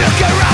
Look around.